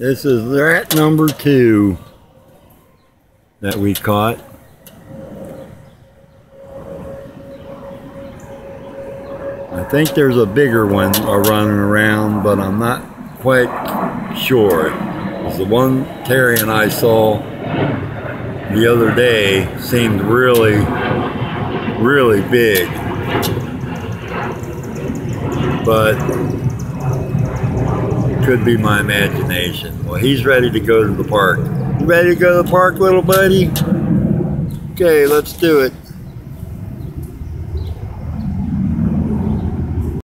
This is rat number two that we caught. I think there's a bigger one running around, but I'm not quite sure. It's the one Terry and I saw the other day seemed really, really big. But could be my imagination. Well, he's ready to go to the park. You ready to go to the park, little buddy? Okay, let's do it.